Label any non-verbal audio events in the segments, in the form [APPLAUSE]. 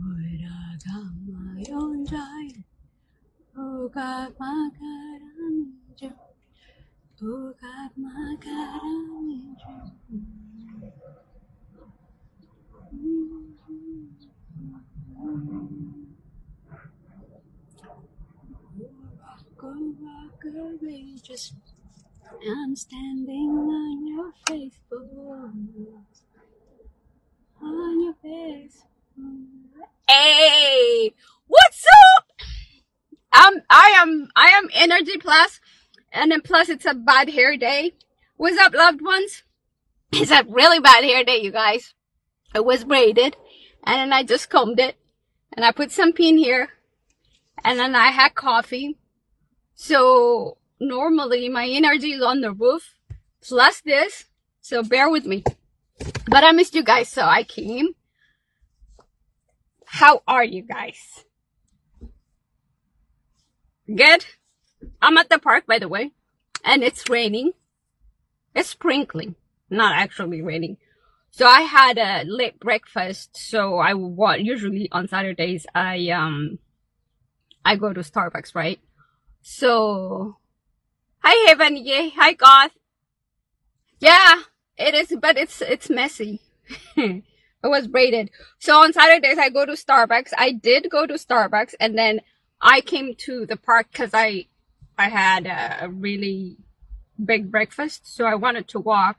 But I got my own giant. Oh God, my God, I need you. Oh God, my God, I need you. I'm standing on your faithfulness. On your face. Hey, what's up? Um, I am, I am Energy Plus, and then plus it's a bad hair day. What's up, loved ones? [CLEARS THROAT] It's a really bad hair day, you guys. It was braided, and then I just combed it, and I put some pin here, and then I had coffee. So normally my energy is on the roof, plus this. So bear with me. But I missed you guys, so I came. How are you guys? Good? I'm at the park, by the way, and it's raining. It's sprinkling, not actually raining. So I had a late breakfast. So I what usually on Saturdays I um I go to Starbucks, right? So hi Heaven, yeah, hi God. Yeah, it is, but it's it's messy. [LAUGHS] it was braided. So on Saturdays I go to Starbucks. I did go to Starbucks, and then I came to the park because I I had a really big breakfast, so I wanted to walk,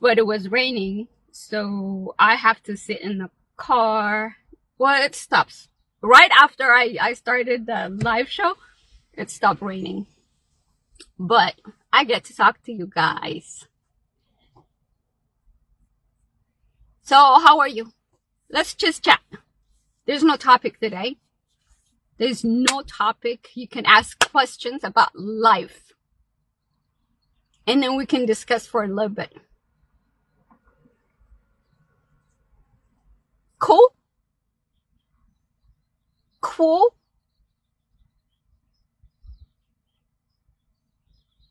but it was raining, so I have to sit in the car. Well, it stops right after I I started the live show. It stopped raining, but I get to talk to you guys. So how are you? Let's just chat. There's no topic today. There's no topic. You can ask questions about life. And then we can discuss for a little bit. Cool? Cool?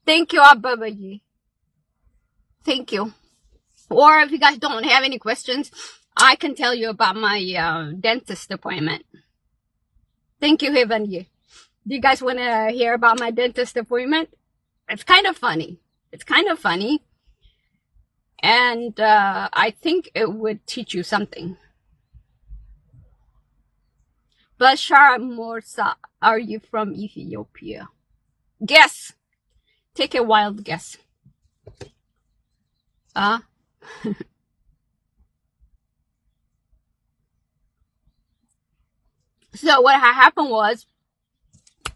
Thank you, Ababaji. Thank you. Or if you guys don't have any questions, I can tell you about my uh, dentist appointment. Thank you, Heavenly. Do you guys want to hear about my dentist appointment? It's kind of funny. It's kind of funny. And uh, I think it would teach you something. Bashar Morsa, are you from Ethiopia? Guess. Take a wild guess. Uh, [LAUGHS] so what happened was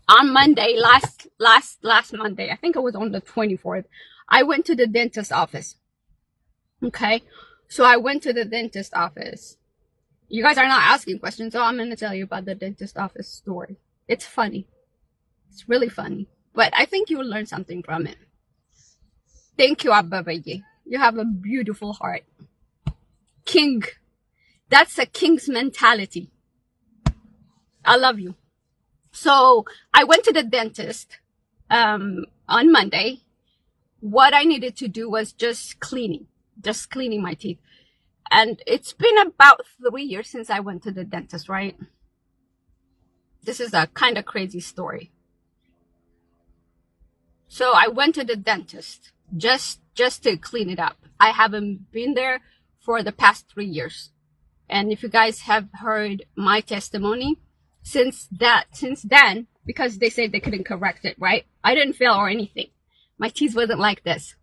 on Monday, last, last, last Monday, I think it was on the 24th, I went to the dentist office. Okay. So I went to the dentist office. You guys are not asking questions, so I'm going to tell you about the dentist office story. It's funny. It's really funny. But I think you will learn something from it. Thank you, Ababaye. You have a beautiful heart. King. That's a king's mentality. I love you. So I went to the dentist um, on Monday. What I needed to do was just cleaning, just cleaning my teeth. And it's been about three years since I went to the dentist, right? This is a kind of crazy story. So I went to the dentist just just to clean it up. I haven't been there for the past three years. And if you guys have heard my testimony, since that since then, because they said they couldn't correct it, right? I didn't fail or anything. My teeth wasn't like this.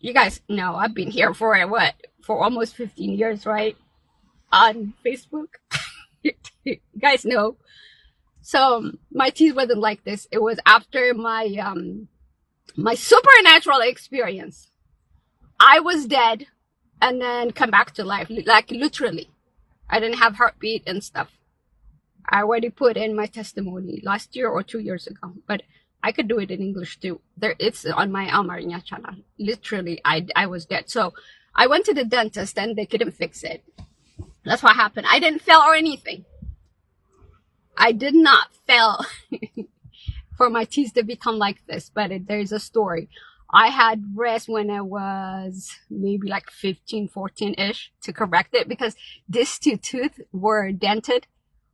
You guys know I've been here for what? For almost 15 years, right? On Facebook. [LAUGHS] you guys know. So my teeth wasn't like this. It was after my um my supernatural experience. I was dead and then come back to life, like literally. I didn't have heartbeat and stuff. I already put in my testimony last year or two years ago, but I could do it in English too. There, it's on my Amarinya channel. Literally, I, I was dead. So I went to the dentist and they couldn't fix it. That's what happened. I didn't fail or anything. I did not [LAUGHS] fail for my teeth to become like this, but it, there's a story. I had breast when I was maybe like 15, 14 ish to correct it because these two teeth were dented.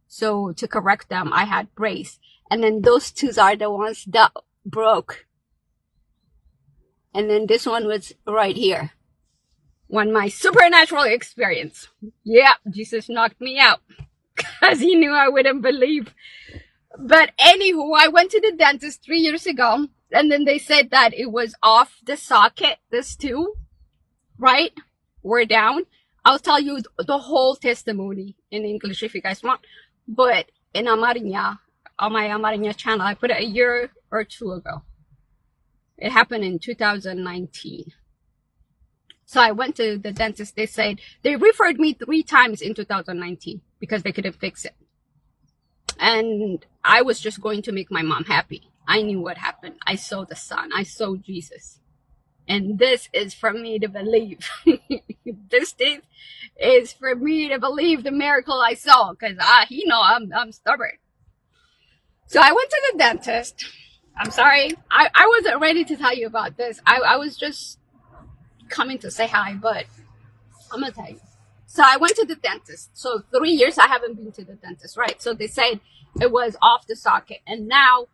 So to correct them, I had brace. And then those two are the ones that broke. And then this one was right here. One my supernatural experience. Yeah, Jesus knocked me out [LAUGHS] because he knew I wouldn't believe. But anywho, I went to the dentist three years ago and then they said that it was off the socket, this too, right? We're down. I'll tell you the whole testimony in English if you guys want. But in Amarinya, on my Amarinya channel, I put it a year or two ago. It happened in 2019. So I went to the dentist. They said they referred me three times in 2019 because they couldn't fix it. And I was just going to make my mom happy. I knew what happened. I saw the sun. I saw Jesus. And this is for me to believe. [LAUGHS] this thing is for me to believe the miracle I saw because I, he know I'm, I'm stubborn. So I went to the dentist. I'm sorry. I, I wasn't ready to tell you about this. I, I was just coming to say hi, but I'm going to tell you. So I went to the dentist. So three years I haven't been to the dentist, right? So they said it was off the socket. And now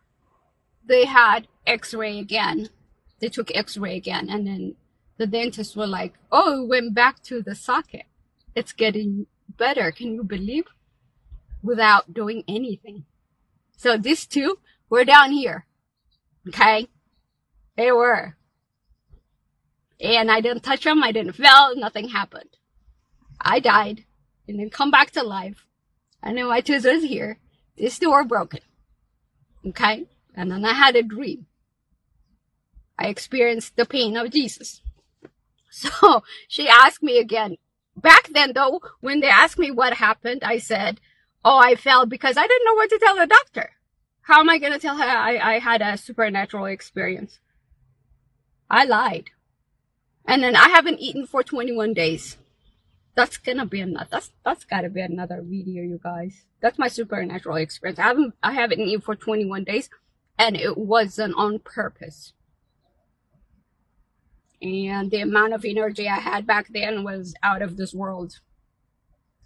they had x-ray again. They took x-ray again. And then the dentists were like, oh, it went back to the socket. It's getting better. Can you believe? Without doing anything. So these two were down here. Okay. They were. And I didn't touch them. I didn't feel. Nothing happened. I died and then come back to life. And then my tooth was here. Two were broken. Okay. And then I had a dream. I experienced the pain of Jesus. [LAUGHS] So she asked me again. Back then though, when they asked me what happened, I said, Oh, I fell because I didn't know what to tell the doctor. How am I going to tell her I, I had a supernatural experience? I lied. And then I haven't eaten for 21 days. That's gonna be another, that's, that's gotta be another video, you guys. That's my supernatural experience. I haven't, I haven't eaten for 21 days and it wasn't on purpose. And the amount of energy I had back then was out of this world.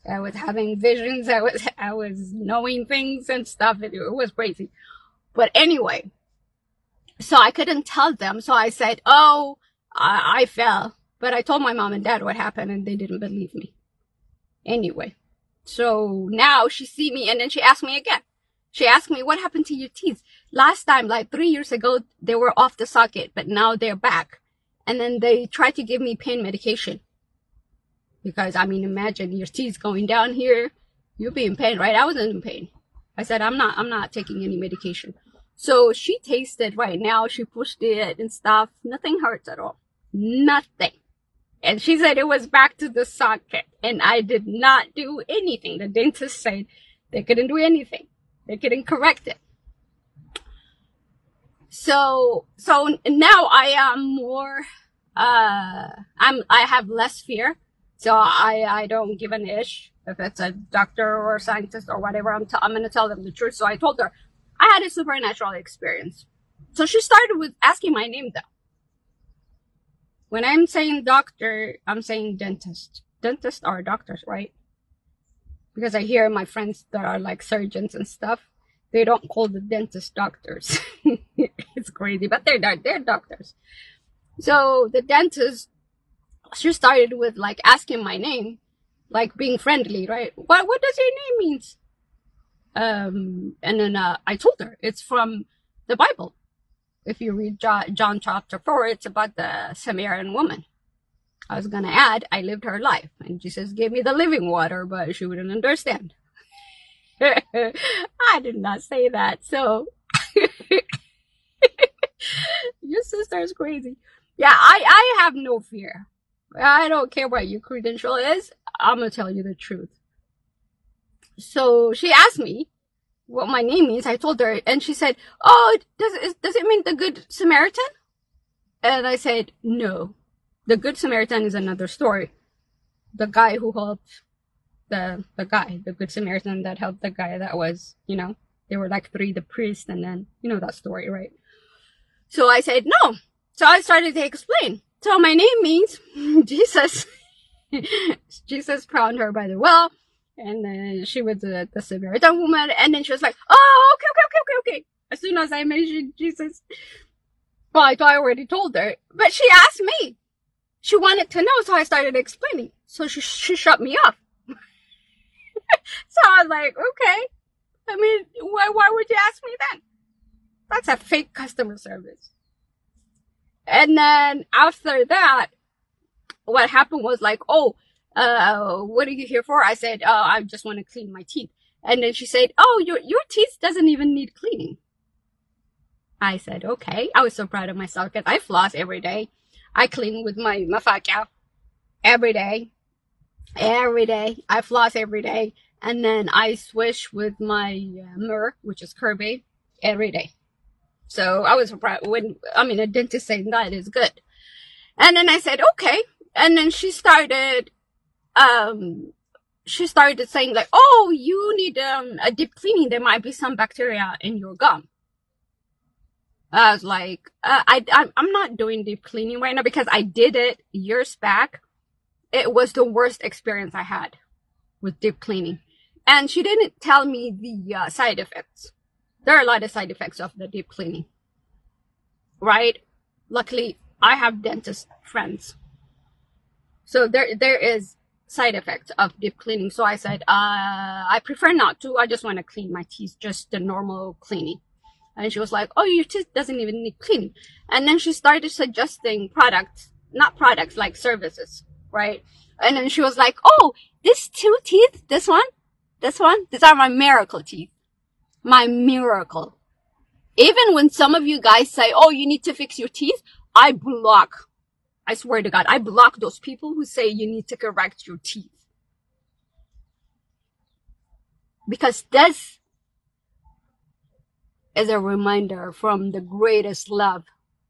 I was having visions. I was, I was knowing things and stuff. It, it was crazy. But anyway, so I couldn't tell them. So I said, Oh, I, I fell. But I told my mom and dad what happened and they didn't believe me. Anyway, so now she see me and then she asked me again. She asked me, what happened to your teeth? Last time, like three years ago, they were off the socket, but now they're back. And then they tried to give me pain medication. Because, I mean, imagine your teeth going down here. You'll be in pain, right? I wasn't in pain. I said, I'm not, I'm not taking any medication. So she tasted right now. She pushed it and stuff. Nothing hurts at all. Nothing. And she said it was back to the socket. And I did not do anything. The dentist said they couldn't do anything. They couldn't correct it. So, so now I am more, uh, I'm, I have less fear. So I, I don't give an ish if it's a doctor or a scientist or whatever. I'm, t- I'm going to tell them the truth. So I told her I had a supernatural experience. So she started with asking my name though. When I'm saying doctor, I'm saying dentist. Dentists are doctors, right? because I hear my friends that are like surgeons and stuff, they don't call the dentist doctors. [LAUGHS] it's crazy, but they're they're doctors. So the dentist, she started with like asking my name, like being friendly, right? What what does your name means? Um, and then uh, I told her it's from the Bible. If you read John, chapter four, it's about the Samaritan woman. I was gonna add, I lived her life, and Jesus gave me the living water, but she wouldn't understand. [LAUGHS] I did not say that, so [LAUGHS] your sister is crazy. Yeah, I, I have no fear. I don't care what your credential is. I'm gonna tell you the truth. So she asked me what my name means. I told her, and she said, "Oh, does it does it mean the Good Samaritan?" And I said, "No." the Good Samaritan is another story. The guy who helped the the guy, the Good Samaritan that helped the guy that was, you know, they were like three, the priest, and then you know that story, right? So I said no. So I started to explain. So my name means [LAUGHS] Jesus. [LAUGHS] Jesus crowned her by the well. And then she was the, the Samaritan woman. And then she was like, oh, okay, okay, okay, okay, okay. As soon as I mentioned Jesus, well, I thought I already told her, but she asked me. She wanted to know, so I started explaining. So she, she shut me off. [LAUGHS] so I was like, okay. I mean, why, why would you ask me then? That's a fake customer service. And then after that, what happened was like, oh, uh, what are you here for? I said, oh, I just want to clean my teeth. And then she said, oh, your, your teeth doesn't even need cleaning. I said, okay. I was so proud of myself because I floss every day. I clean with my mafaka every day. Every day. I floss every day. And then I swish with my uh, which is Kirby, every day. So I was surprised when, I mean, a dentist saying that is good. And then I said, okay. And then she started, um, she started saying like, oh, you need, um, a deep cleaning. There might be some bacteria in your gum. I was like, uh, I, I'm not doing deep cleaning right now because I did it years back. It was the worst experience I had with deep cleaning. And she didn't tell me the uh, side effects. There are a lot of side effects of the deep cleaning. Right? Luckily, I have dentist friends. So there, there is side effects of deep cleaning. So I said, uh, I prefer not to. I just want to clean my teeth, just the normal cleaning. And she was like, oh, your teeth doesn't even need cleaning. And then she started suggesting products, not products, like services, right? And then she was like, oh, this two teeth, this one, this one, these are my miracle teeth. My miracle. Even when some of you guys say, oh, you need to fix your teeth, I block. I swear to God, I block those people who say you need to correct your teeth. Because this is a reminder from the greatest love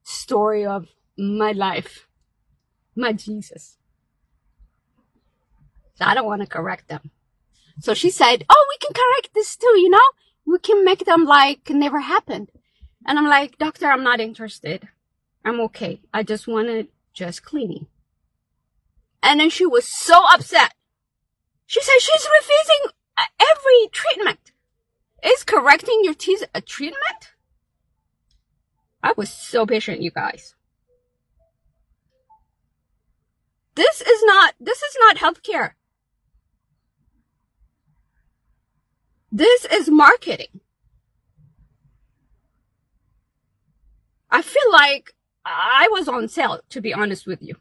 story of my life, my Jesus. So I don't want to correct them. So she said, Oh, we can correct this too, you know? We can make them like never happened. And I'm like, Doctor, I'm not interested. I'm okay. I just wanted just cleaning. And then she was so upset. She said she's refusing uh, every treatment. Is correcting your teeth a treatment? I was so patient, you guys. This is not, this is not healthcare. This is marketing. I feel like I was on sale, to be honest with you.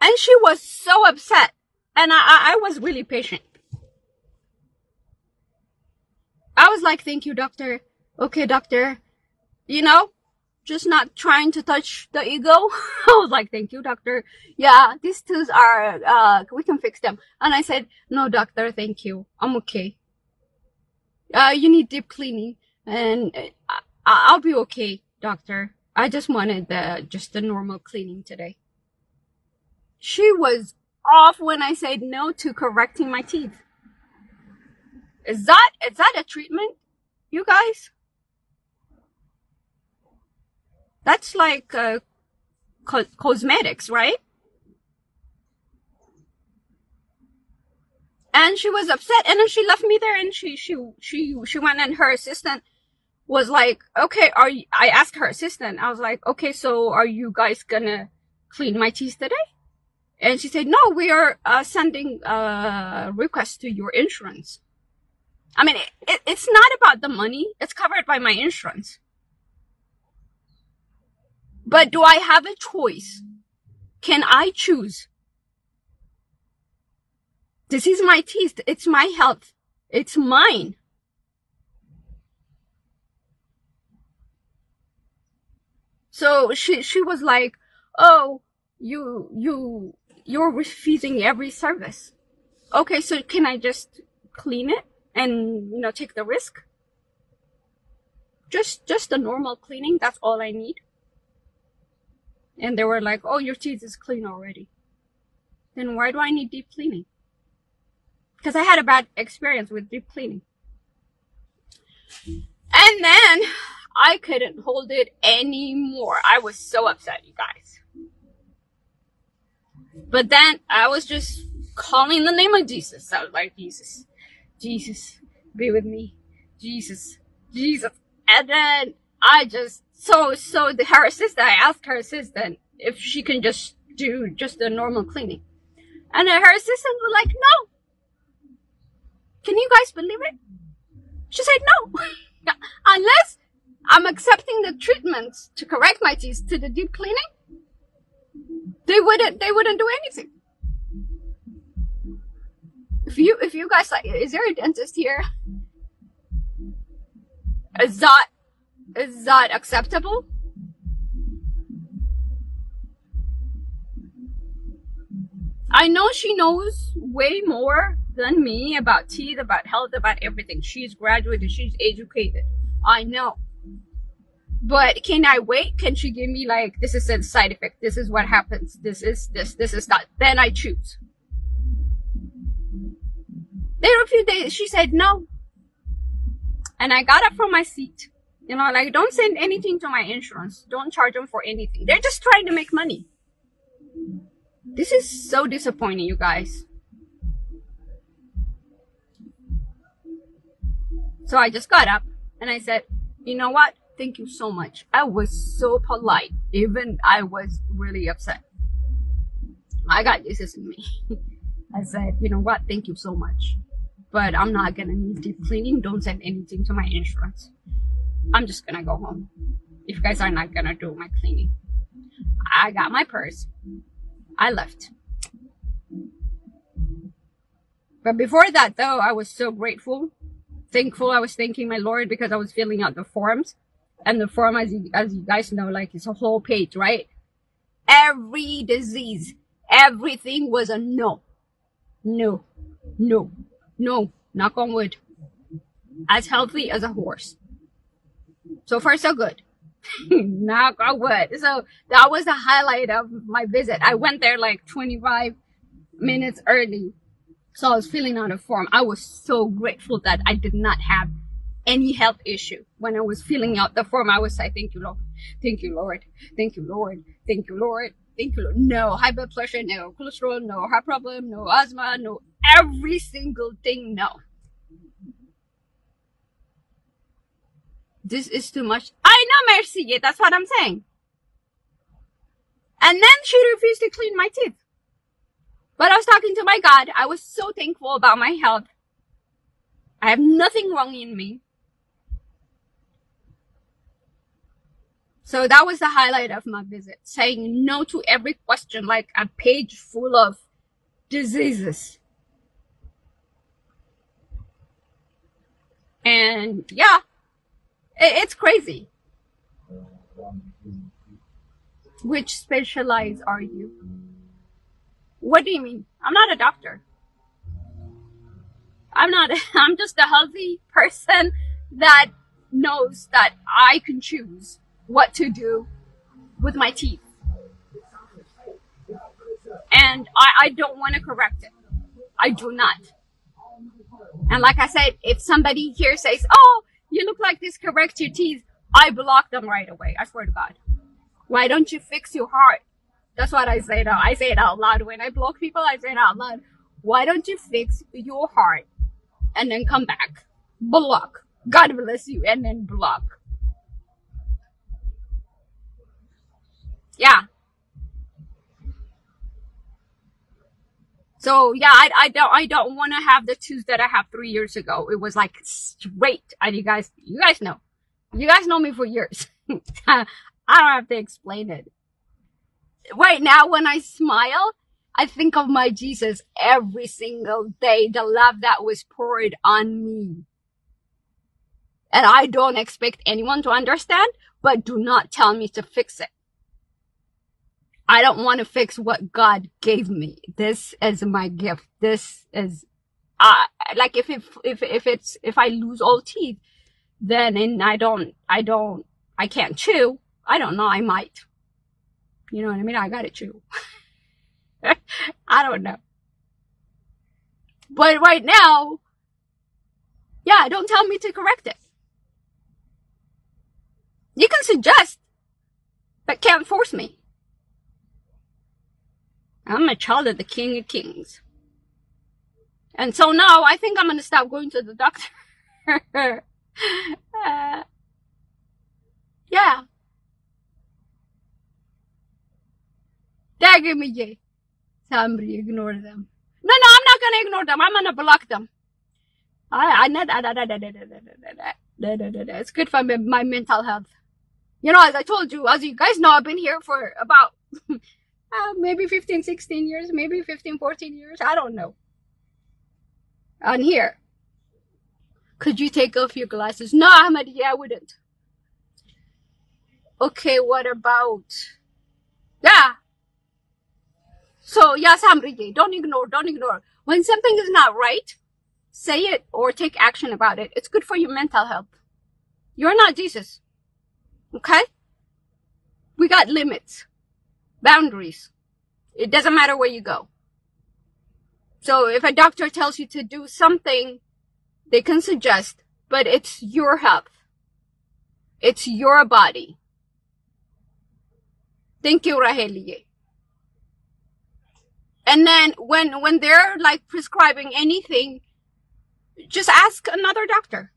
And she was so upset and I, I was really patient. I was like, thank you, doctor. Okay, doctor. You know, just not trying to touch the ego. [LAUGHS] I was like, thank you, doctor. Yeah, these tooth are, uh, we can fix them. And I said, no, doctor, thank you. I'm okay. Uh, you need deep cleaning and uh, I'll be okay, doctor. I just wanted the, just the normal cleaning today. She was off when I said no to correcting my teeth. Is that, is that a treatment, you guys? That's like, uh, co- cosmetics, right? And she was upset and then she left me there and she, she, she, she went and her assistant was like, okay, are you, I asked her assistant, I was like, okay, so are you guys gonna clean my teeth today? And she said, no, we are uh, sending a uh, request to your insurance. I mean, it, it, it's not about the money. It's covered by my insurance. But do I have a choice? Can I choose? This is my teeth. It's my health. It's mine. So she, she was like, Oh, you, you, you're refusing every service. Okay, so can I just clean it and, you know, take the risk? Just, just a normal cleaning. That's all I need. And they were like, oh, your teeth is clean already. Then why do I need deep cleaning? Because I had a bad experience with deep cleaning. And then I couldn't hold it anymore. I was so upset, you guys. But then I was just calling the name of Jesus. I was like, Jesus, Jesus, be with me. Jesus, Jesus. And then I just, so, so the, her assistant, I asked her assistant if she can just do just a normal cleaning. And her assistant was like, no. Can you guys believe it? She said no. [LAUGHS] Unless I'm accepting the treatments to correct my teeth to the deep cleaning, they wouldn't, they wouldn't do anything. If you, if you guys like, is there a dentist here? Is that, is that acceptable? I know she knows way more than me about teeth, about health, about everything. She's graduated, she's educated. I know. But can I wait? Can she give me like, this is a side effect, this is what happens, this is this, this is that. Then I choose. There were a few days, she said no. And I got up from my seat. You know, like, don't send anything to my insurance. Don't charge them for anything. They're just trying to make money. This is so disappointing, you guys. So I just got up and I said, you know what? Thank you so much. I was so polite. Even I was really upset. I got this in me. [LAUGHS] I said, you know what? Thank you so much. But I'm not gonna need deep cleaning. Don't send anything to my insurance. I'm just gonna go home. If you guys are not gonna do my cleaning. I got my purse. I left. But before that though, I was so grateful thankful. I was thanking my Lord because I was filling out the forms. And the form, as you, as you guys know, like it's a whole page, right? Every disease, everything was a no. No. No. No. Knock on wood. As healthy as a horse. So far, so good. [LAUGHS] Knock on wood. So that was the highlight of my visit. I went there like 25 minutes early so I was filling out a form. I was so grateful that I did not have any health issue. When I was filling out the form, I was like, thank you, Lord. Thank you, Lord. Thank you, Lord. Thank you, Lord. Thank you, Lord. No high blood pressure, no cholesterol, no heart problem, no asthma, no every single thing, no. This is too much. I know, Mercy. That's what I'm saying. And then she refused to clean my teeth. But I was talking to my God. I was so thankful about my health. I have nothing wrong in me. So that was the highlight of my visit, saying no to every question, like a page full of diseases. And yeah, it's crazy. Which specialize are you? What do you mean? I'm not a doctor. I'm not, [LAUGHS] I'm just a healthy person that knows that I can choose what to do with my teeth. And I, I don't want to correct it. I do not. And like I said, if somebody here says, oh, you look like this, correct your teeth, I block them right away. I swear to God. Why don't you fix your heart? That's what I say now. I say it out loud. When I block people, I say it out loud. Why don't you fix your heart and then come back? Block. God bless you and then block. Yeah. So yeah, I, I don't I don't want to have the tooth that I have three years ago. It was like straight. And you guys you guys know, you guys know me for years. [LAUGHS] I don't have to explain it right now when I smile, I think of my Jesus every single day, the love that was poured on me. And I don't expect anyone to understand, but do not tell me to fix it. I don't want to fix what God gave me. This is my gift. This is, uh, like if, if, if, if it's, if I lose all teeth, then and I don't, I don't, I can't chew. I don't know. I might. You know what I mean? I gotta chew. [LAUGHS] I don't know. But right now, yeah, don't tell me to correct it. You can suggest, but can't force me. I'm a child of the King of Kings. And so now I think I'm gonna stop going to the doctor. uh, yeah. Dagger me, Jay. Somebody ignore them. No, no, I'm not gonna ignore them. I'm gonna block them. I, I, it's good for my mental health. You know, as I told you, as you guys know, I've been here for about uh, maybe 15, 16 years, maybe 15, 14 years. I don't know. On here. Could you take off your glasses? No, Ahmed, yeah, I wouldn't. Okay, what about? Yeah. So, yeah, Samrige, don't ignore, don't ignore. When something is not right, say it or take action about it. It's good for your mental health. You're not Jesus. Okay? We got limits, boundaries. It doesn't matter where you go. So if a doctor tells you to do something, they can suggest, but it's your health. It's your body. Thank you, Rahelie. And then when, when they're like prescribing anything, just ask another doctor.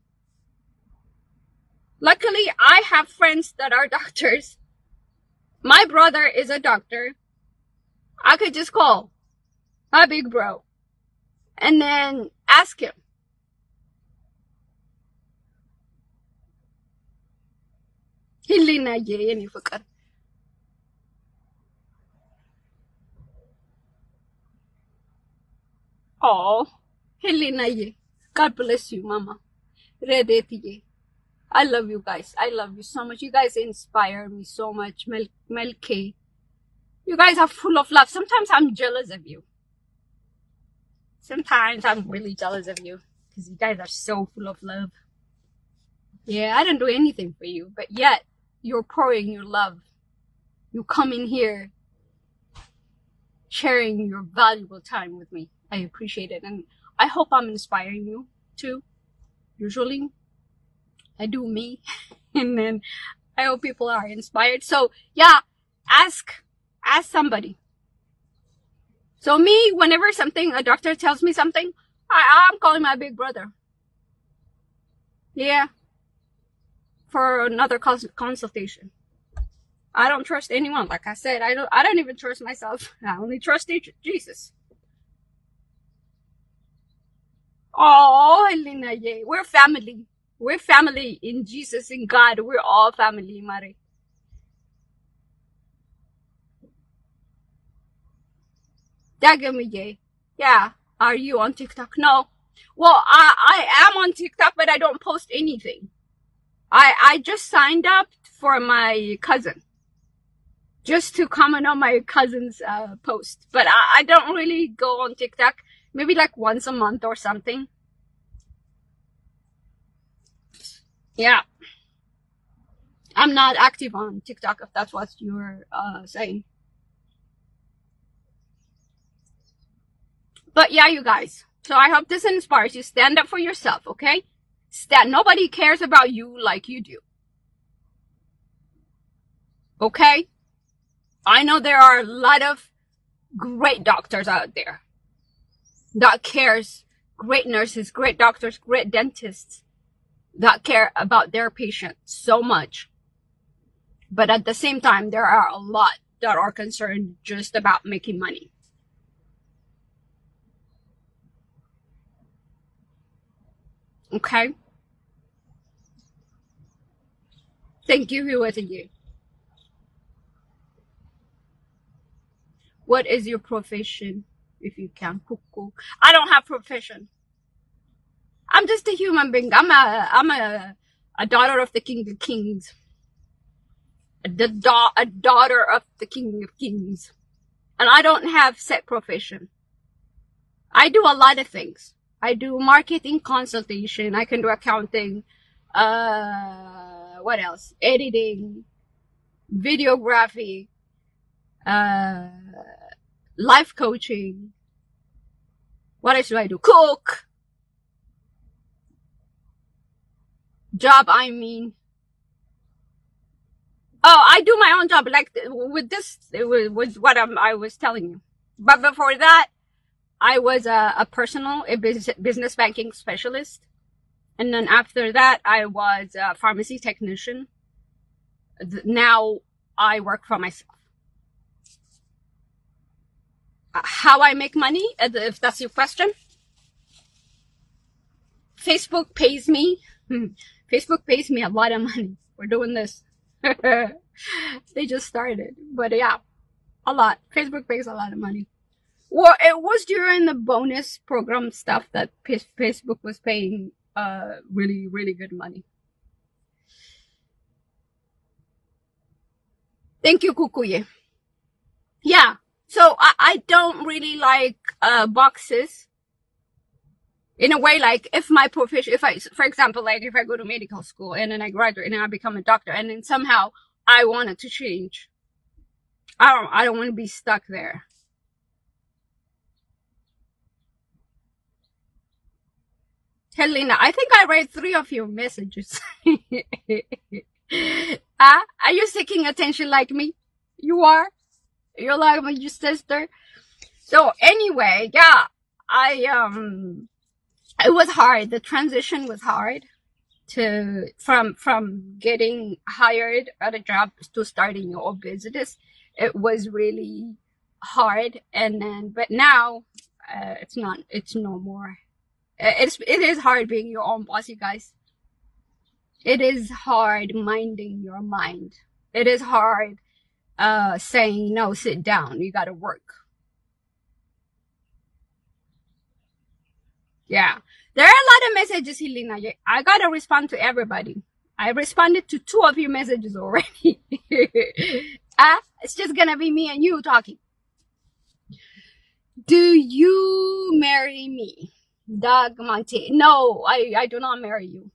Luckily, I have friends that are [LAUGHS] doctors My brother is a doctor. I could just call my big bro and then ask him. ህሊናዬ የኔ ፍቅር Oh, ህሊናዬ God bless you, Mama. Redetiye. I love you guys. I love you so much. You guys inspire me so much. Mel Melke. You guys are full of love. Sometimes I'm jealous of you. Sometimes I'm really jealous of you because you guys are so full of love. Yeah, I didn't do anything for you, but yet you're pouring your love. You come in here sharing your valuable time with me. I appreciate it. And I hope I'm inspiring you too. Usually I do me [LAUGHS] and then I hope people are inspired. So yeah, ask, ask somebody. So me, whenever something, a doctor tells me something, I, I'm calling my big brother. Yeah. For another cons- consultation. I don't trust anyone. Like I said, I don't, I don't even trust myself. [LAUGHS] I only trust Jesus. Oh, Elena, yeah. We're family. We're family in Jesus, in God. We're all family, Mari. Dagamiye. Yeah. Are you on TikTok? No. Well, I, I am on TikTok, but I don't post anything. I, I just signed up for my cousin. Just to comment on my cousin's, uh, post. But I, I don't really go on TikTok. Maybe like once a month or something. Yeah. I'm not active on TikTok if that's what you're uh, saying. But yeah, you guys. So I hope this inspires you. Stand up for yourself, okay? Stand. Nobody cares about you like you do. Okay? I know there are a lot of great doctors out there that cares, great nurses, great doctors, great dentists that care about their patients so much. But at the same time, there are a lot that are concerned just about making money. Okay? Thank you, who was you? What is your profession, if you can? Cuckoo. I don't have profession. I'm just a human being. I'm a, I'm a, a daughter of the King of Kings. The da- a daughter of the King of Kings. And I don't have set profession. I do a lot of things. I do marketing consultation. I can do accounting. Uh, what else? Editing, videography, uh, life coaching. What else do I do? Cook. Job, I mean. Oh, I do my own job, like with this, it was, was what I'm, I was telling you. But before that, I was a, a personal a business banking specialist. And then after that, I was a pharmacy technician. Now I work for myself. How I make money, uh, if that's your question. Facebook pays me. Facebook pays me a lot of money [LAUGHS] for doing this. [LAUGHS] they just started, but yeah, a lot. Facebook pays a lot of money. Well, it was during the bonus program stuff that Facebook was paying uh really really good money. Thank you, Kukuye. Yeah. So I, I don't really like uh boxes. In a way, like if my profession, if I, for example, like if I go to medical school and then I graduate and I become a doctor and then somehow I wanted to change. I don't, I don't want to be stuck there. Helena, I think I read three of your messages. [LAUGHS] ah, are you seeking attention like me? You are? You're like my sister? So anyway, yeah, I, um, it was hard. The transition was hard to, from, from getting hired at a job to starting your own business. It was really hard. And then, but now, uh, it's not, it's no more it's it is hard being your own boss, you guys. It is hard minding your mind. It is hard uh saying no, sit down. You got to work. Yeah. There are a lot of messages, Helena. I got to respond to everybody. I responded to two of your messages already. uh, [LAUGHS] it's just going to be me and you talking. Do you marry me? Doug Monte. No, I, I do not marry you.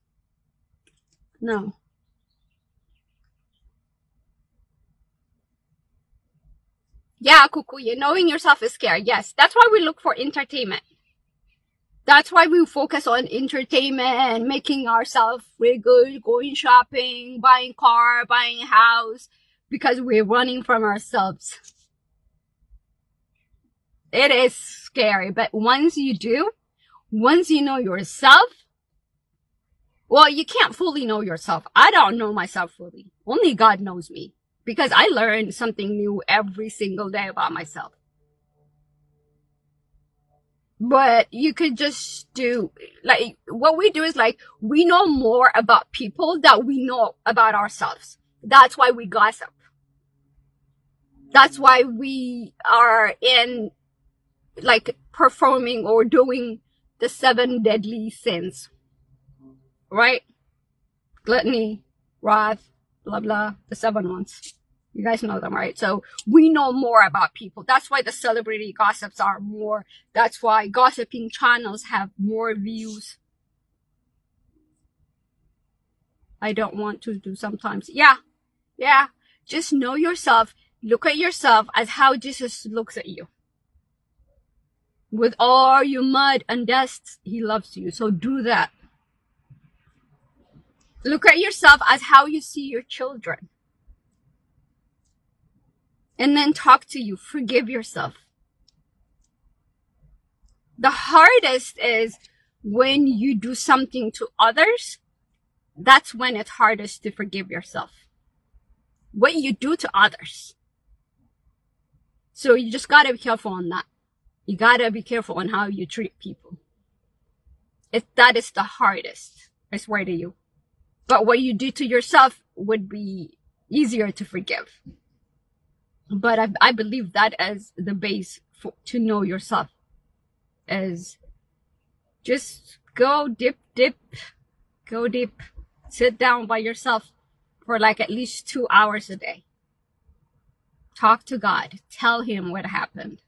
No. Yeah, Kukuye, knowing yourself is scary. Yes, that's why we look for entertainment. That's why we focus on entertainment, making ourselves really good, going shopping, buying car, buying house, because we're running from ourselves. It is scary, but once you do, once you know yourself, well, you can't fully know yourself. I don't know myself fully. Only God knows me because I learn something new every single day about myself. But you could just do, like, what we do is like, we know more about people that we know about ourselves. That's why we gossip. That's why we are in, like, performing or doing the seven deadly sins. Right? Gluttony, wrath, blah, blah, the seven ones. You guys know them, right? So we know more about people. That's why the celebrity gossips are more. That's why gossiping channels have more views. I don't want to do sometimes. Yeah. Yeah. Just know yourself. Look at yourself as how Jesus looks at you. With all your mud and dust, he loves you. So do that. Look at yourself as how you see your children. And then talk to you. Forgive yourself. The hardest is when you do something to others. That's when it's hardest to forgive yourself. What you do to others. So you just gotta be careful on that. You gotta be careful on how you treat people. If that is the hardest, I swear to you. But what you do to yourself would be easier to forgive. But I, I believe that as the base for, to know yourself is just go dip, dip, go deep, sit down by yourself for like at least two hours a day. Talk to God. Tell him what happened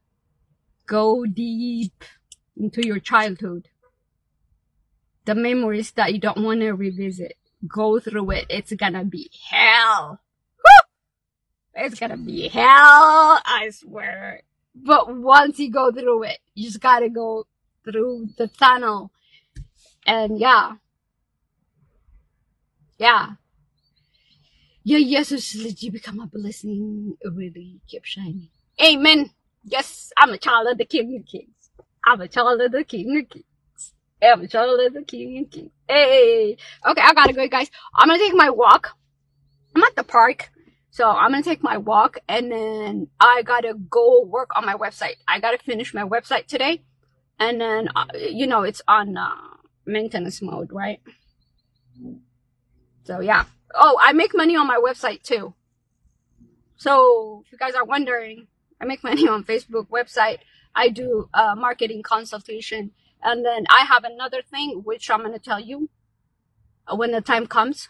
go deep into your childhood. The memories that you don't want to revisit. Go through it. It's gonna be hell. It's gonna be hell, I swear. But once you go through it, you just gotta go through the tunnel. And yeah. Yeah. Yeah, yes, you become a blessing, really keep shining. Amen. Yes, I'm a child of the King of Kings. I'm a child of the King of Kings. I'm a child of the King of Kings. Hey. Okay, I gotta go, guys. I'm gonna take my walk. I'm at the park so I'm gonna take my walk and then I gotta go work on my website I gotta finish my website today and then uh, you know it's on uh, maintenance mode right so yeah. Oh, I make money on my website too. So if you guys are wondering, I make money [LAUGHS] on Facebook website. I do uh, marketing consultation, and then I have another thing which I'm gonna tell you when the time comes.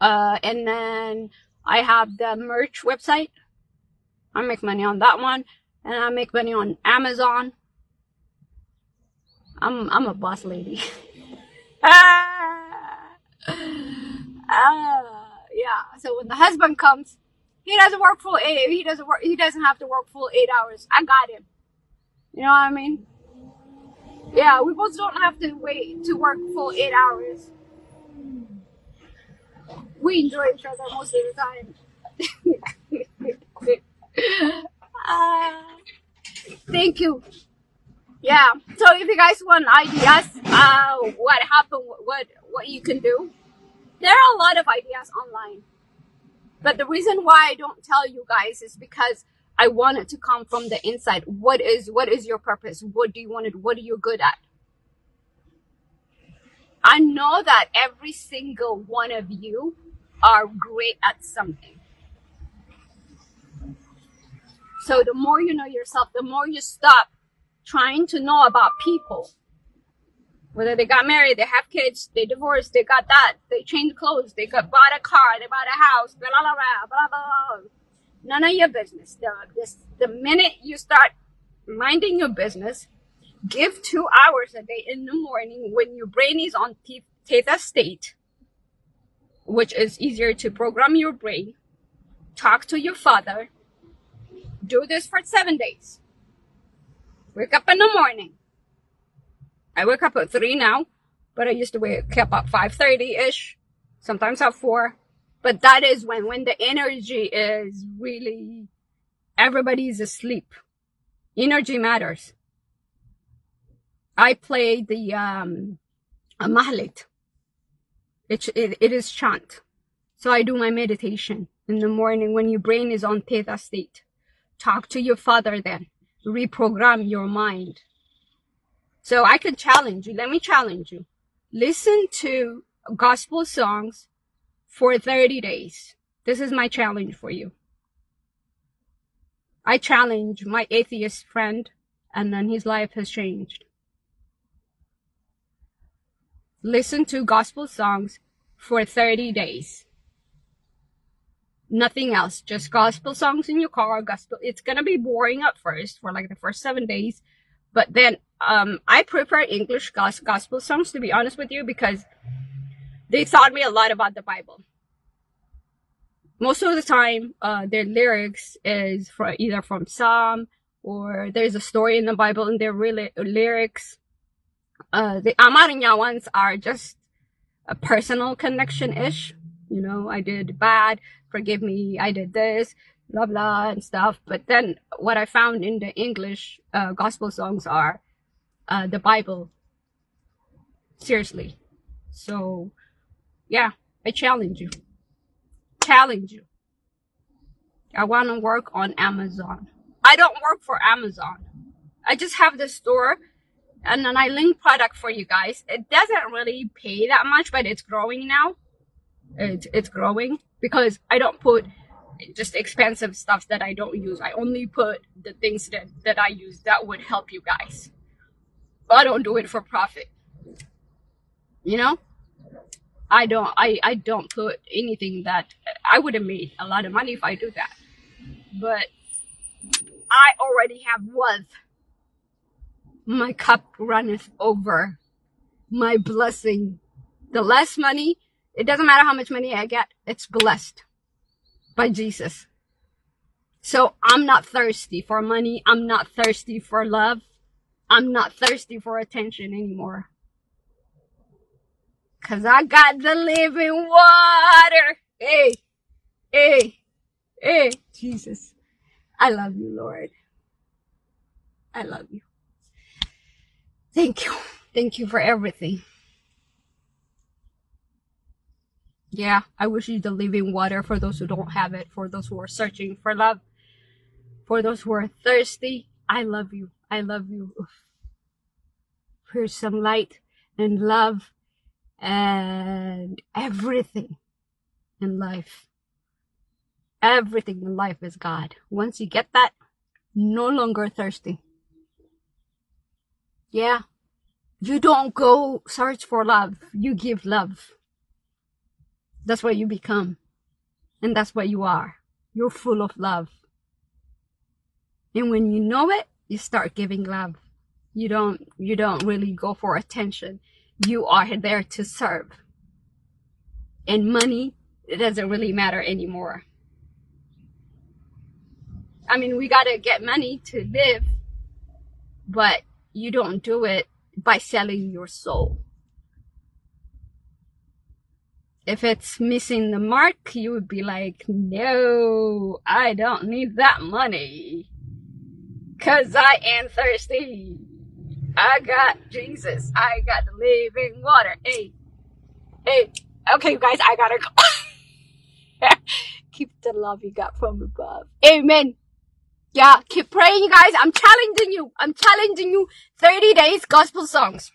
Uh, and then I have the merch website. I make money on that one, and I make money on Amazon. I'm I'm a boss lady. [LAUGHS] Ah, ah, yeah. So when the husband comes, he doesn't work full eight. He doesn't work. He doesn't have to work full eight hours. I got him. You know what I mean? Yeah, we both don't have to wait to work full eight hours. We enjoy each other most of the time. Ah, [LAUGHS] thank you. Yeah. So if you guys want ideas, uh, what happened, what what you can do, there are a lot of ideas online. But the reason why I don't tell you guys is because I want it to come from the inside. What is what is your purpose? What do you want to do? What are you good at? I know that every single one of you are great at something. So the more you know yourself, the more you stop trying to know about people. Whether they got married, they have kids, they divorced, they got that, they changed clothes, they got bought a car, they bought a house, blah blah blah blah blah. blah. None of your business. The this the minute you start minding your business, give two hours a day in the morning when your brain is on th- theta state, which is easier to program your brain. Talk to your father. Do this for seven days. Wake up in the morning. I wake up at three now, but I used to wake up at five thirty ish, sometimes at four. But that is when when the energy is really everybody's asleep. Energy matters. I play the um a. It, it it is chant. So I do my meditation in the morning when your brain is on theta state. Talk to your father then. Reprogram your mind. So I can challenge you. Let me challenge you. Listen to gospel songs for 30 days. This is my challenge for you. I challenge my atheist friend and then his life has changed. Listen to gospel songs for 30 days. Nothing else, just gospel songs in your car, gospel. It's gonna be boring at first for like the first seven days, but then um, I prefer English gospel songs to be honest with you because they taught me a lot about the Bible. Most of the time, uh, their lyrics is for either from Psalm or there's a story in the Bible and their really lyrics. Uh, the Amarinya ones are just a personal connection ish. You know, I did bad, forgive me, I did this, blah blah and stuff. But then what I found in the English uh, gospel songs are uh, the Bible. Seriously. So, yeah, I challenge you. Challenge you. I want to work on Amazon. I don't work for Amazon. I just have the store and then I link product for you guys. It doesn't really pay that much, but it's growing now. It's, it's growing because I don't put just expensive stuff that I don't use. I only put the things that, that I use that would help you guys. But I don't do it for profit. You know? I don't I, I don't put anything that I would have made a lot of money if I do that. But I already have wealth. My cup runneth over. My blessing. The less money, it doesn't matter how much money I get, it's blessed by Jesus. So I'm not thirsty for money. I'm not thirsty for love. I'm not thirsty for attention anymore. Cause I got the living water Hey, hey, hey, Jesus. I love you, Lord. I love you. Thank you. Thank you for everything. Yeah, I wish you the living water for those who don't have it, for those who are searching for love, for those who are thirsty. I love you. I love you. Here's some light and love and everything in life. Everything in life is God. Once you get that, no longer thirsty. Yeah. You don't go search for love. You give love. That's what you become. And that's what you are. You're full of love. And when you know it, you start giving love. You don't, you don't really go for attention. You are there to serve. And money, it doesn't really matter anymore. I mean, we gotta get money to live, but you don't do it by selling your soul if it's missing the mark, you would be like, no, I don't need that money. Cause I am thirsty. I got Jesus. I got the living water. Hey, hey. Okay, you guys, I gotta go. [LAUGHS] keep the love you got from above. Amen. Yeah, keep praying, you guys. I'm challenging you. I'm challenging you. 30 days gospel songs.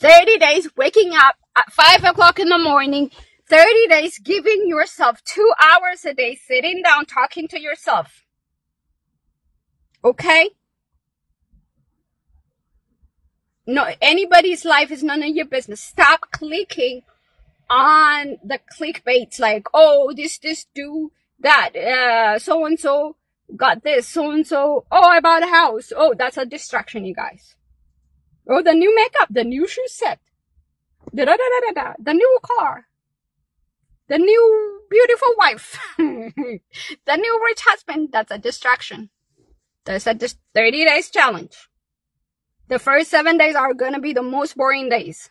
30 days waking up at 5 o'clock in the morning, 30 days giving yourself two hours a day sitting down talking to yourself. Okay? No, anybody's life is none of your business. Stop clicking on the clickbaits like, oh, this, this, do that, uh, so and so got this, so and so, oh, I bought a house. Oh, that's a distraction, you guys. Oh, the new makeup, the new shoe set, da da da da da, the new car, the new beautiful wife, [LAUGHS] the new rich husband. That's a distraction. That's a 30 days challenge. The first seven days are gonna be the most boring days.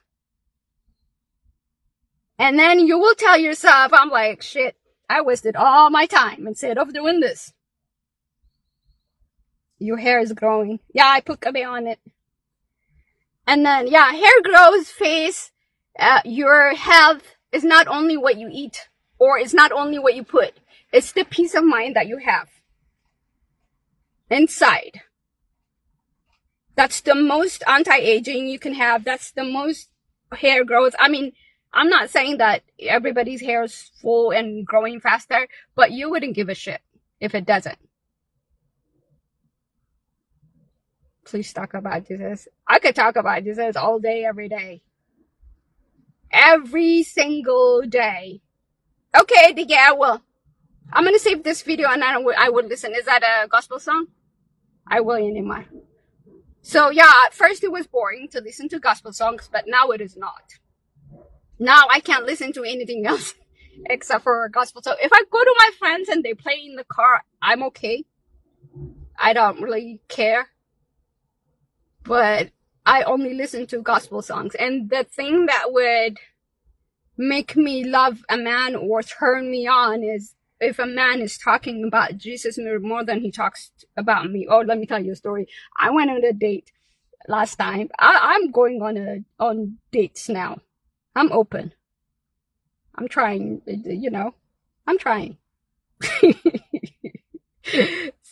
And then you will tell yourself, I'm like, shit, I wasted all my time instead of doing this. Your hair is growing. Yeah, I put Kabe on it. And then, yeah, hair grows, face, uh, your health is not only what you eat or it's not only what you put. It's the peace of mind that you have inside. That's the most anti-aging you can have. That's the most hair growth. I mean, I'm not saying that everybody's hair is full and growing faster, but you wouldn't give a shit if it doesn't. Please talk about Jesus. I could talk about Jesus all day, every day. Every single day. Okay, yeah, well, I'm gonna save this video and I, I would listen. Is that a gospel song? I will anymore. So yeah, at first it was boring to listen to gospel songs, but now it is not. Now I can't listen to anything [LAUGHS] else except for gospel song. If I go to my friends and they play in the car, I'm okay. I don't really care but I only listen to gospel songs. And the thing that would make me love a man or turn me on is if a man is talking about Jesus more than he talks about me. Oh, let me tell you a story. I went on a date last time. I, I'm going on a on dates now. I'm open. I'm trying, you know, I'm trying. [LAUGHS]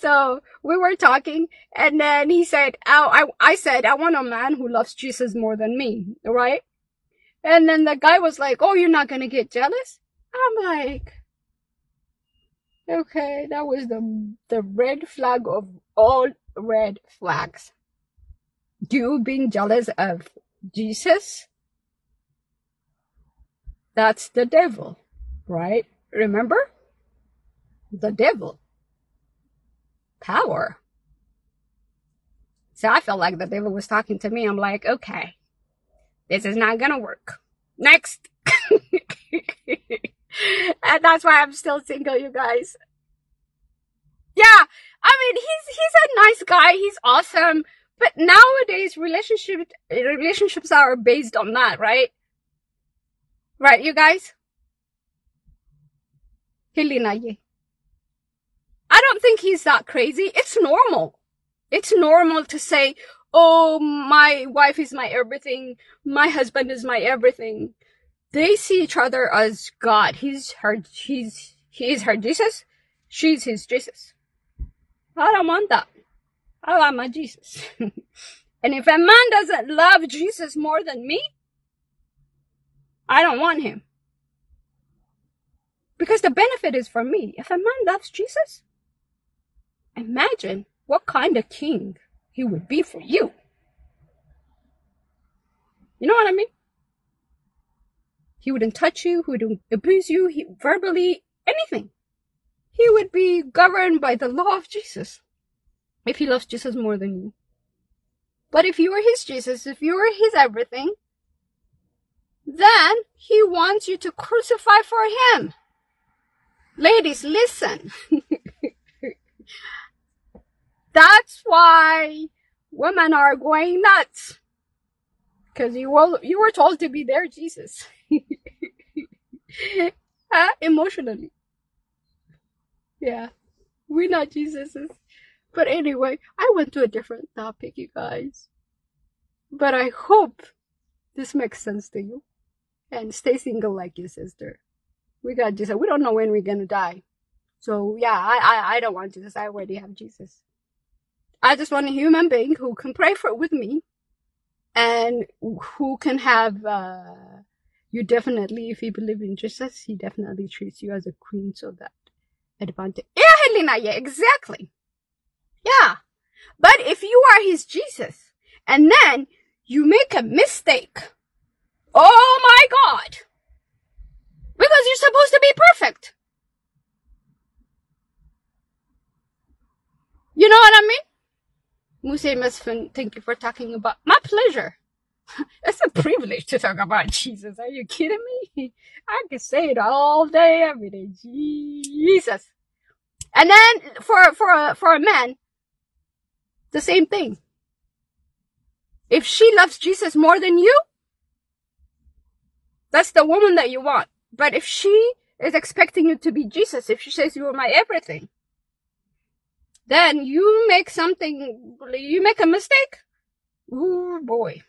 so we were talking and then he said, oh, I, I said, I want a man who loves Jesus more than me, right? And then the guy was like, oh, you're not going to get jealous? I'm like, okay, that was the, the red flag of all red flags. You being jealous of Jesus? That's the devil, right? Remember? The devil power. So I felt like the devil was talking to me. I'm like, okay, this is not gonna work. Next. [LAUGHS] and that's why I'm still single, you guys. Yeah, I mean, he's, he's a nice guy. He's awesome. But nowadays, relationship, relationships are based on that, right? Right, you guys? Helinaye. I don't think he's that crazy. It's normal. It's normal to say, oh, my wife is my everything. My husband is my everything. They see each other as God. He's her, he's, he is her Jesus. She's his Jesus. I don't want that. I want my Jesus. [LAUGHS] and if a man doesn't love Jesus more than me, I don't want him. Because the benefit is for me. If a man loves Jesus, imagine what kind of king he would be for you. You know what I mean? He wouldn't touch you, he wouldn't abuse you, he, verbally, anything. He would be governed by the law of Jesus if he loves Jesus more than you. But if you are his Jesus, if you are his everything, then he wants you to crucify for him. Ladies, listen. [LAUGHS] That's why women are going nuts. Cause you were, you were told to be their Jesus. [LAUGHS] uh, emotionally. Yeah. We're not Jesuses. But anyway, I went to a different topic, you guys. But I hope this makes sense to you. And stay single like your sister. We got Jesus. We don't know when we're gonna die. So yeah, I, I, I don't want Jesus. I already have Jesus. I just want a human being who can pray for with me and who can have, uh, you definitely, if you believe in Jesus, he definitely treats you as a queen so that advantage. Yeah, Helena, yeah, exactly. Yeah. But if you are his Jesus and then you make a mistake, oh my God, because you're supposed to be perfect. You know what I mean? Muse Mesfin, thank you for talking about my pleasure. [LAUGHS] it's a privilege to talk about Jesus. Are you kidding me? [LAUGHS] I can say it all day, every day. Jesus. And then for for a, for a man, the same thing. If she loves Jesus more than you, that's the woman that you want. But if she is expecting you to be Jesus, if she says you are my everything, then you make something, you make a mistake. Ooh boy.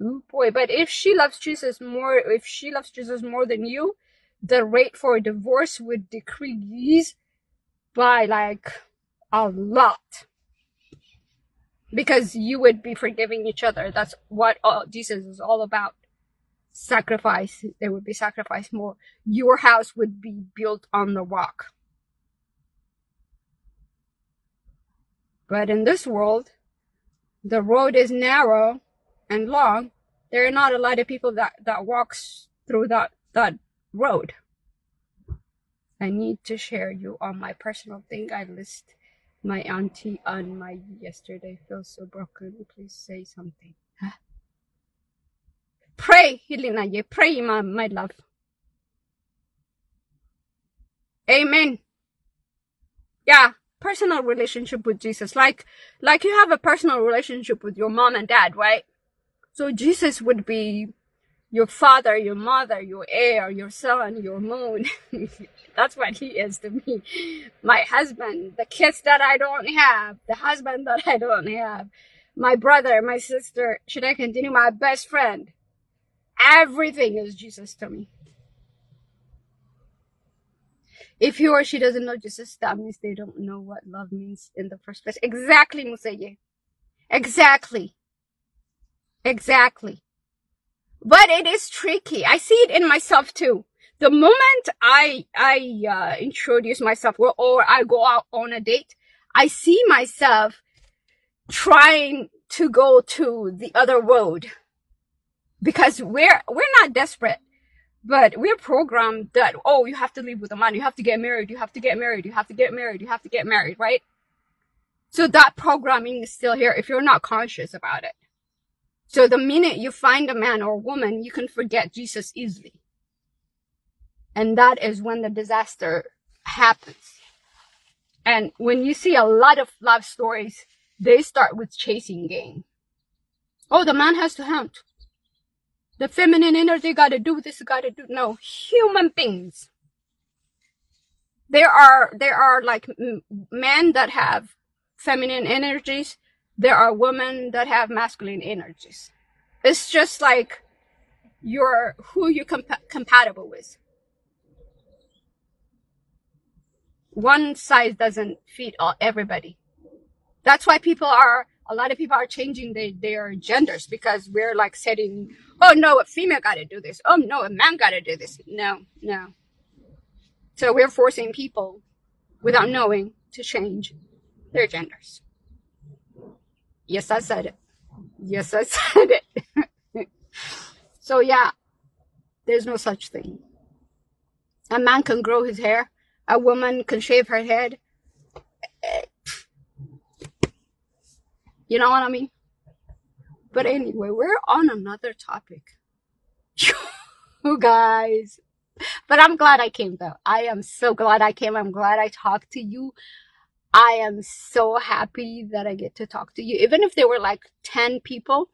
Ooh boy. But if she loves Jesus more, if she loves Jesus more than you, the rate for a divorce would decrease by like a lot. Because you would be forgiving each other. That's what uh, Jesus is all about. Sacrifice. There would be sacrifice more. Your house would be built on the rock. But in this world, the road is narrow and long. There are not a lot of people that, that walks through that, that road. I need to share you on my personal thing. I list my auntie on my yesterday feels so broken. Please say something. Pray, Helena. You pray, my, my love. Amen. Yeah, personal relationship with Jesus. Like, like you have a personal relationship with your mom and dad, right? So Jesus would be your father, your mother, your heir, your son, your moon. [LAUGHS] That's what he is to me. My husband, the kids that I don't have, the husband that I don't have, my brother, my sister, should I continue? My best friend. Everything is Jesus to me. If he or she doesn't know Jesus, that means they don't know what love means in the first place. Exactly, Museye. Exactly. Exactly. But it is tricky. I see it in myself too. The moment I, I, uh, introduce myself or, or I go out on a date, I see myself trying to go to the other road because we're, we're not desperate, but we're programmed that, oh, you have to live with a man. You have to get married. You have to get married. You have to get married. You have to get married, right? So that programming is still here if you're not conscious about it. So the minute you find a man or a woman, you can forget Jesus easily. And that is when the disaster happens. And when you see a lot of love stories, they start with chasing game. Oh, the man has to hunt. The feminine energy gotta do this, gotta do. No, human beings. There are there are like men that have feminine energies. There are women that have masculine energies. It's just like you're who you're comp- compatible with. One size doesn't fit all everybody. That's why people are a lot of people are changing their, their genders because we're like setting oh no a female gotta do this oh no a man gotta do this no no so we're forcing people without knowing to change their genders. Yes, I said it. Yes, I [LAUGHS] said it. [LAUGHS] so yeah, there's no such thing. A man can grow his hair. A woman can shave her head. Eh, you know what I mean? But anyway, we're on another topic. [LAUGHS] you guys, but I'm glad I came though. I am so glad I came. I'm glad I talked to you. I am so happy that I get to talk to you. Even if there were like 10 people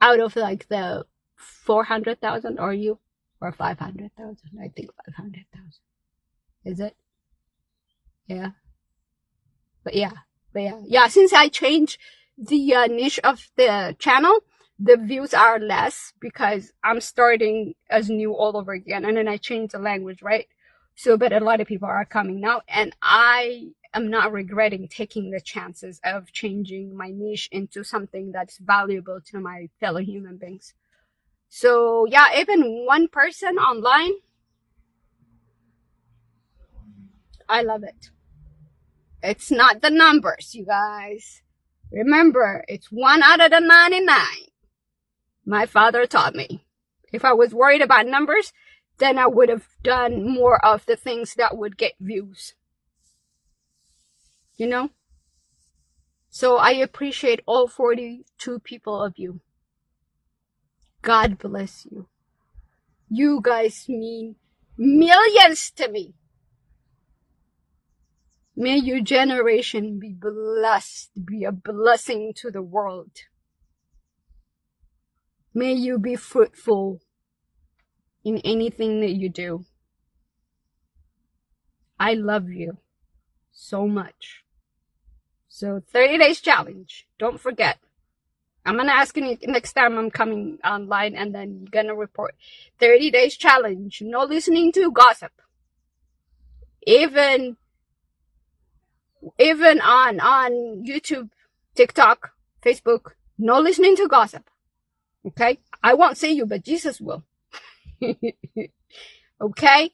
out of like the 400,000 or you or 500,000. I think 500,000. Is it? Yeah. But yeah. But yeah. Yeah. Since I changed the uh, niche of the channel, the views are less because I'm starting as new all over again. And then I changed the language, right? So, but a lot of people are coming now and I am not regretting taking the chances of changing my niche into something that's valuable to my fellow human beings. So yeah, even one person online, I love it. It's not the numbers, you guys. Remember, it's one out of the 99 my father taught me. If I was worried about numbers, then I would have done more of the things that would get views. You know? So I appreciate all 42 people of you. God bless you. You guys mean millions to me. May your generation be blessed, be a blessing to the world. May you be fruitful in anything that you do. I love you so much. So 30 days challenge. Don't forget. I'm gonna ask you next time I'm coming online and then you're gonna report 30 days challenge. No listening to gossip. Even, even on, on YouTube, TikTok, Facebook, no listening to gossip. Okay? I won't say you, but Jesus will. [LAUGHS] okay?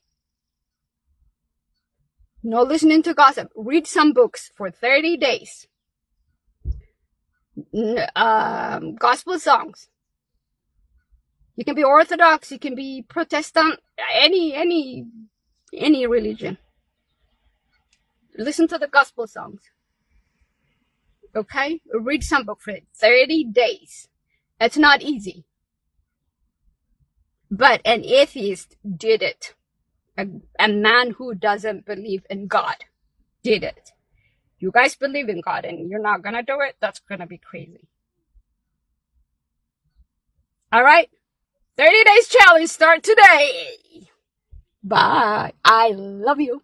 No listening to gossip. Read some books for 30 days. Um, gospel songs. You can be Orthodox, you can be Protestant, any, any, any religion. Listen to the gospel songs. Okay? Read some book for 30 days. It's not easy. But an atheist did it. A, a man who doesn't believe in God did it. You guys believe in God and you're not gonna do it? That's gonna be crazy. Alright? 30 days challenge start today. Bye. I love you.